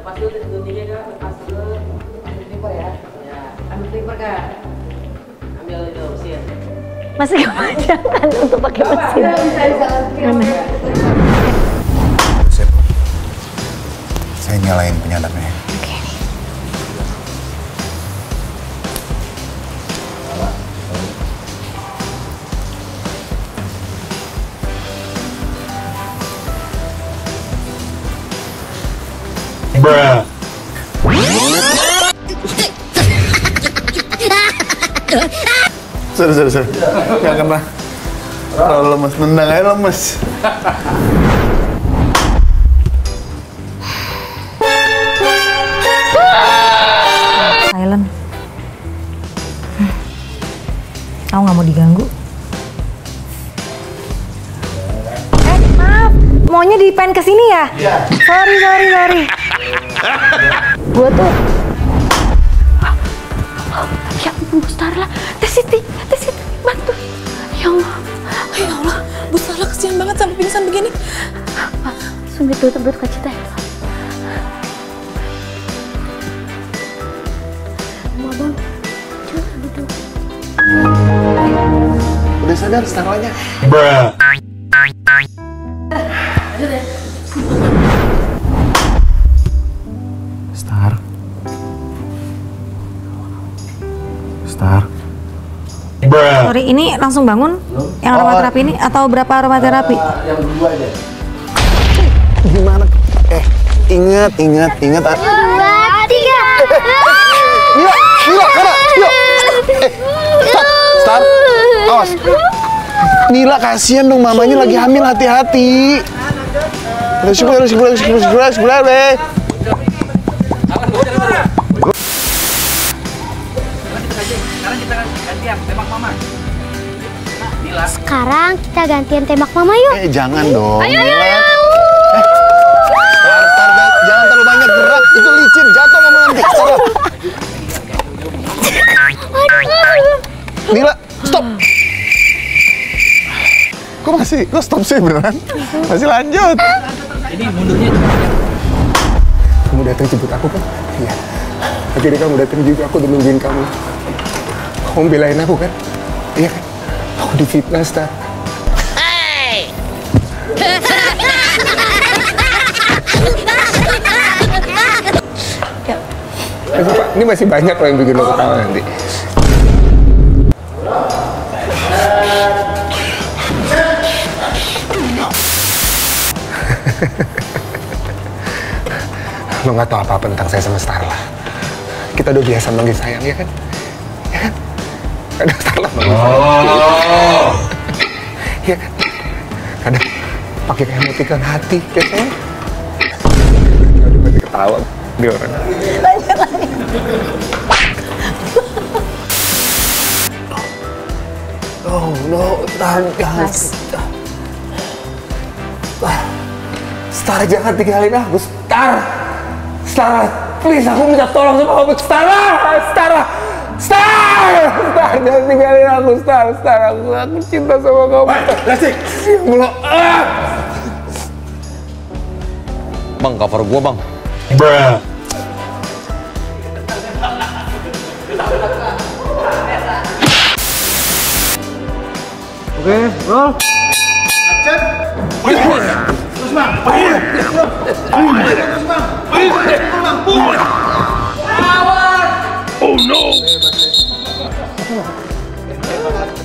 Lepas dulu satu tiga kak, lepas dulu. Ambil clipper ya. Ya, ambil clipper kak. Ambil itu mesin. Masih kepanjangan untuk pakai mesin. bisa bisa. Mana? Sip. Saya nyalain penyadapnya. Oke. Sorry, sorry, sorry. Gak kena. Terlalu lemes, nendang aja lemes. Silent. Aku nggak mau diganggu. Eh, maaf. Maunya di pen ke sini ya? Iya. Sorry, sorry, sorry. Gua tuh Ya ampun, Bu Starla. Teh Siti, Teh Siti, bantu. Ya Allah. Ya Allah, Bu Starla kesian banget sampai pingsan begini. Pak, sungguh tutup tutup kaca teh. Mau bang, coba duduk. Udah sadar setelahnya. Star. Star. Sorry, ini langsung bangun? Yang aromaterapi ini atau berapa aromaterapi? Yang dua aja. Gimana? Eh, ingat, ingat, ingat. ah. Dua, tiga. Mila, Mila, Kara, yuk. Eh, Star, Star, awas. Nila kasihan dong mamanya lagi hamil hati-hati. Udah syukur, udah syukur, udah syukur, udah syukur, gantian tembak mama. Sekarang kita gantian tembak mama yuk. Eh, jangan dong. Ayo, ayo, ayo. Star, Star, jangan, jangan terlalu banyak gerak. Itu licin, jatuh kamu nanti. Nila, stop. Kok masih, kok stop sih beneran? Masih lanjut. Ini mundurnya Kamu datang jemput aku kan? Iya. Akhirnya kamu datang juga, aku udah nungguin kamu. Kamu belain aku kan? Iya kan? Aku difitnah, Star. Masih, Pak, ini masih banyak loh yang bikin lo ketawa nanti. lo nggak tahu apa-apa tentang saya sama Starla. Kita udah biasa manggil sayang, ya kan? Kadang manggil sayang. Ya kan? Kadang pakai emoticon hati, ya sayang? Aduh, ketawa dia orang. Oh no, jangan. Ah, Star, jangan tinggalin aku, Star. Star, please aku minta tolong sama kamu, Star, Star, Star, Star, jangan tinggalin aku, Star, Star, aku, aku cinta sama kamu. Lasik, belum. Ah. Bang, cover gua bang. Oh no! Thank you.